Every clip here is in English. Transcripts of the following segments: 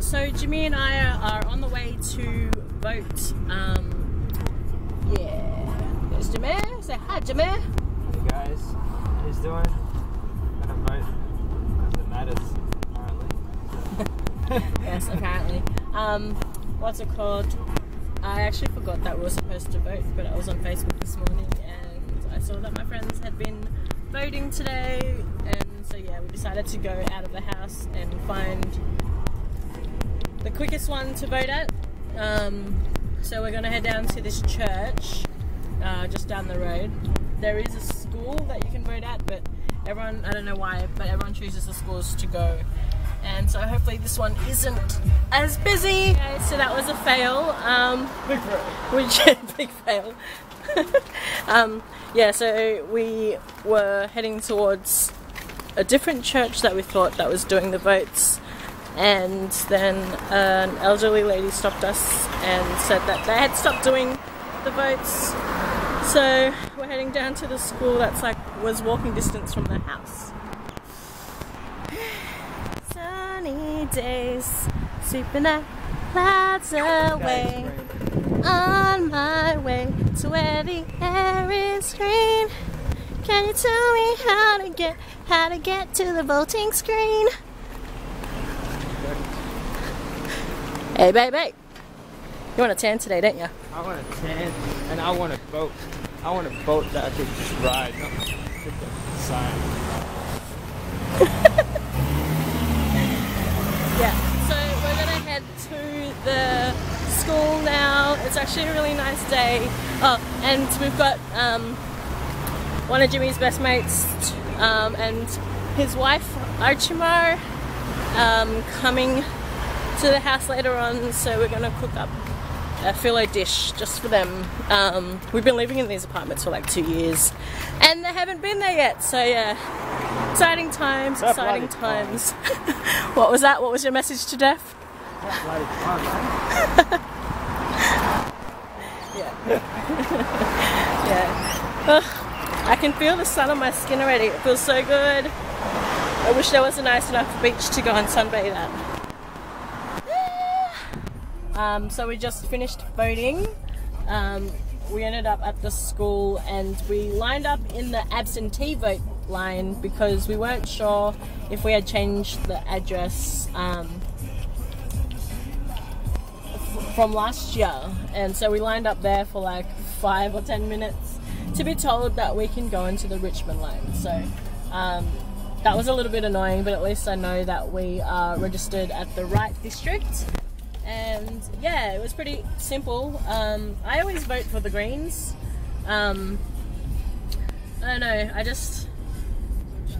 so Jimmy and I are on the way to vote. Um, yeah, there's Jimmy. Say hi, Jimmy. Hey guys, how you doing? Gonna vote because it matters, apparently. yes, apparently. Um, what's it called? I actually forgot that we were supposed to vote, but I was on Facebook this morning and I saw that my friends had been voting today, and so yeah, we decided to go out of the house and find the quickest one to vote at. Um, so we're gonna head down to this church uh, just down the road. There is a school that you can vote at, but everyone, I don't know why, but everyone chooses the schools to go. And so hopefully this one isn't as busy. Okay, so that was a fail. Um, Big fail. which big fail. um, yeah, so we were heading towards a different church that we thought that was doing the votes, and then an elderly lady stopped us and said that they had stopped doing the votes. So we're heading down to the school that's like was walking distance from the house. Sunny days, sweeping the clouds away on my way to where the air is green. Can you tell me how to get how to get to the voting screen? Hey, baby, you want a tan today, don't you? I want a tan and I want a boat. I want a boat that I could just ride, not just a sign. Yeah. So we're gonna head to the school now. It's actually a really nice day. Oh, and we've got um, one of Jimmy's best mates um, and his wife Archiemar um, coming to the house later on. So we're gonna cook up a filo dish just for them. Um, we've been living in these apartments for like two years, and they haven't been there yet. So yeah, exciting times, That exciting times. what was that? What was your message to bloody. Yeah. yeah. Ugh, I can feel the sun on my skin already. It feels so good. I wish there was a nice enough beach to go and sunbathe at. Um, so we just finished voting. Um, we ended up at the school and we lined up in the absentee vote line because we weren't sure if we had changed the address um, from last year. And so we lined up there for like five or ten minutes to be told that we can go into the Richmond line. So um, that was a little bit annoying, but at least I know that we are registered at the right district and yeah, it was pretty simple. Um, I always vote for the Greens. Um, I don't know. I just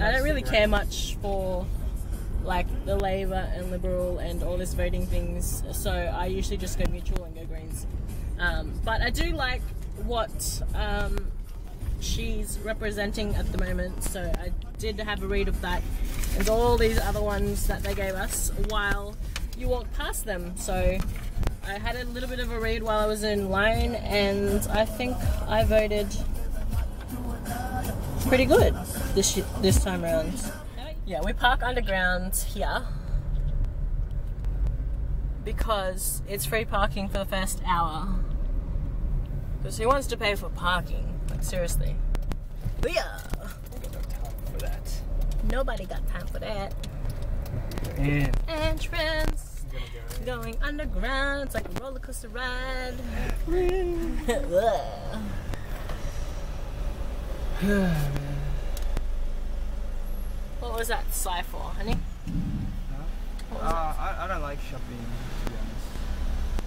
I don't really care much for like the Labor and Liberal and all this voting things. So I usually just go neutral and go Greens. Um, but I do like what um, she's representing at the moment. So I did have a read of that and all these other ones that they gave us while you walk past them. So I had a little bit of a read while I was in line, and I think I voted pretty good this this time around. Yeah, we park underground here because it's free parking for the first hour. Because who wants to pay for parking? Like seriously. But yeah, nobody got time for that. And Entrance. I'm gonna go. going underground. It's like a roller coaster ride. what was that sigh for, honey? What was Uh, I, I don't like shopping, to be honest.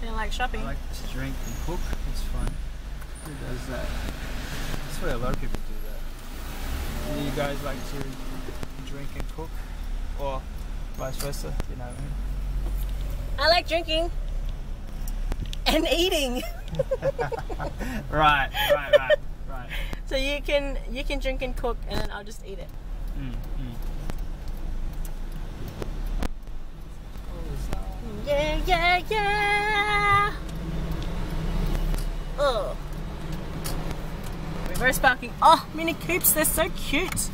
You don't like shopping? I like to drink and cook. It's fun. Who does that? That's why a lot of people do that. Do you guys like to drink and cook? Or vice versa? You know what I mean? I like drinking and eating. Right, right, right, right. So you can you can drink and cook, and then I'll just eat it. Mm, mm. Yeah, yeah, yeah. Oh. Reverse parking. Oh, Mini Coops, they're so cute.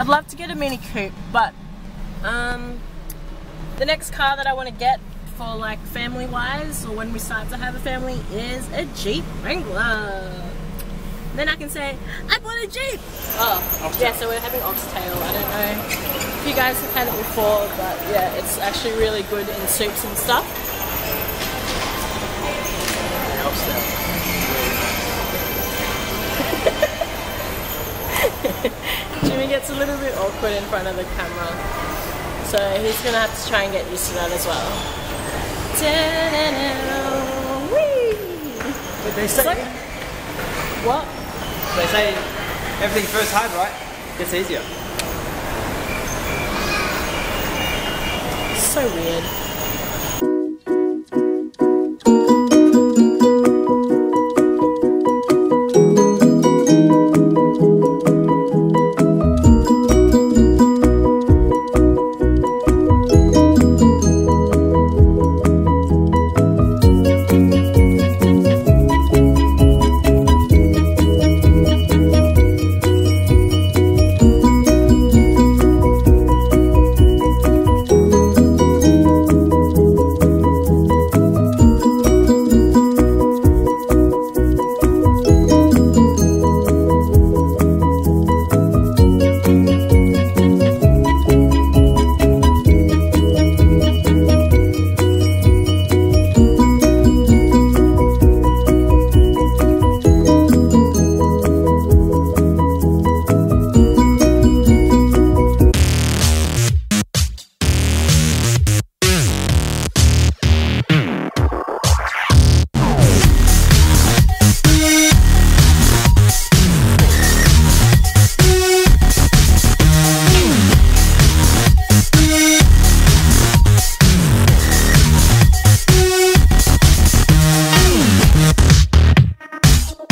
I'd love to get a Mini Coupe, but um, the next car that I want to get for like family wise or when we start to have a family is a Jeep Wrangler. Then I can say, I bought a Jeep! Oh, yeah, so we're having oxtail. I don't know if you guys have had it before, but yeah, it's actually really good in soups and stuff. Gets a little bit awkward in front of the camera. So he's gonna have to try and get used to that as well. But they say, like, what? they say everything first hard, right? Gets easier. So weird.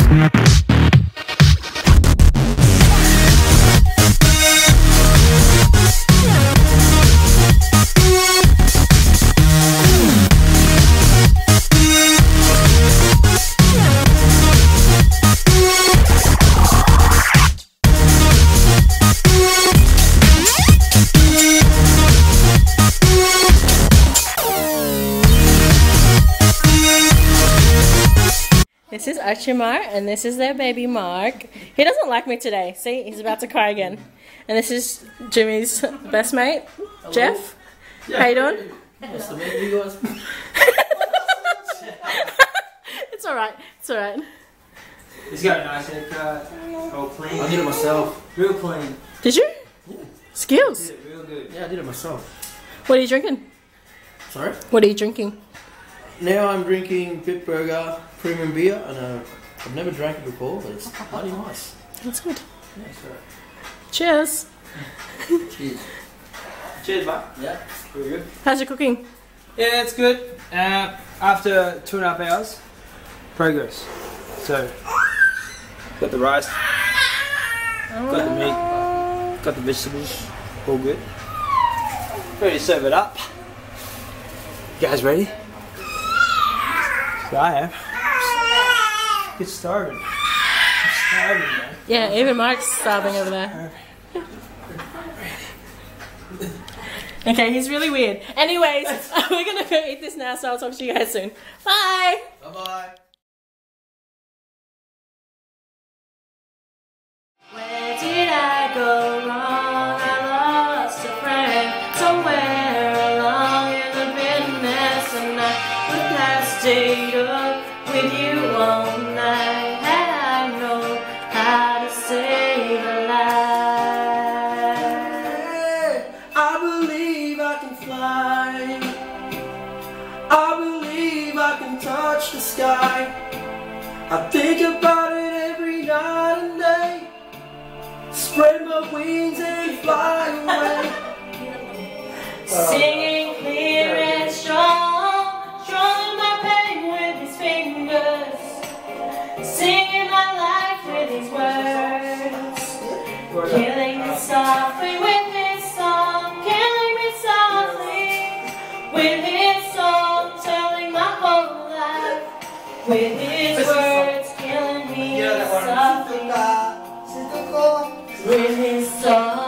Thank This is Archiemar, and this is their baby Mark. He doesn't like me today. See, he's about to cry again. And this is Jimmy's best mate, Jeff. How you doing? Nice to meet you guys. It's alright. It's alright. He's got a nice haircut. All clean. I did it myself. Real clean. Did you? Skills. Did it real good. Yeah, I did it myself. What are you drinking? Sorry? What are you drinking? Now I'm drinking Bitburger Premium Beer, and uh, I've never drank it before, but it's bloody nice. That's good. Yeah, so, Cheers. cheers. Cheers, mate. Yeah. Very good. How's your cooking? Yeah, it's good. Uh, after two and a half hours, progress. So, got the rice, got the meat, got the vegetables, all good. Ready to serve it up. You guys ready? I am. Get started. Man. Yeah, even Mark's starving over there. Okay, he's really weird. Anyways, we're gonna go eat this now, so I'll talk to you guys soon. Bye. Spread my wings and fly away. Singing clear and strong, strumming my pain with his fingers, singing my life with his words, killing me softly with his song, killing me softly with his song, telling my whole life. With his words, killing me softly with his song.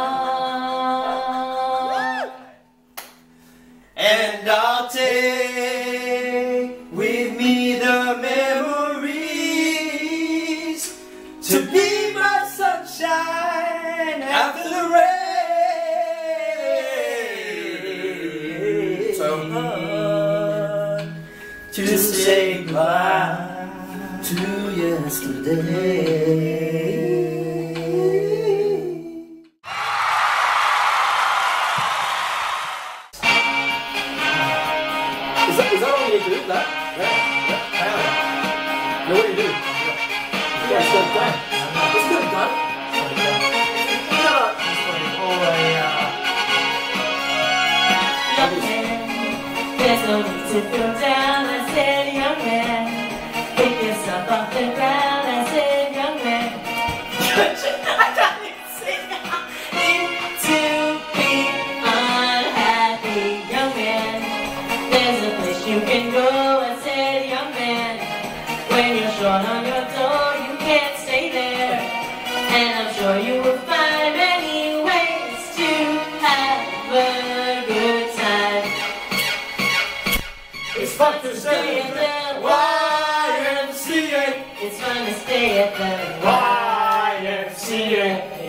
And I'll take with me the memories to be my sunshine after the rain. To say goodbye to yesterday. There's no need to feel down, I said, young man. Pick yourself off the ground." to stay at the YMCA. It's gonna stay at the YMCA.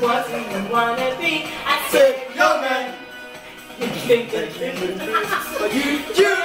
what you wanna be. I said, young man, you can't get it. You.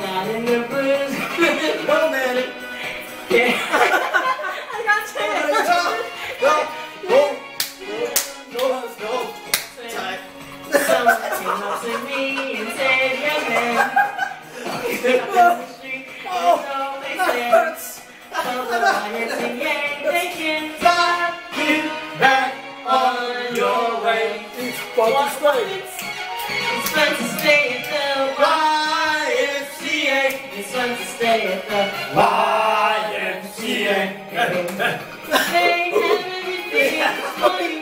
Not in the blues. Romantic. Yeah. I got you. Go, go, go, go, go. Someone came up to me and said, young man. Up in the street, oh, and so they so the lions and yang, they back on your way. Walk the streets, stay at the YMCA. they have everything for you.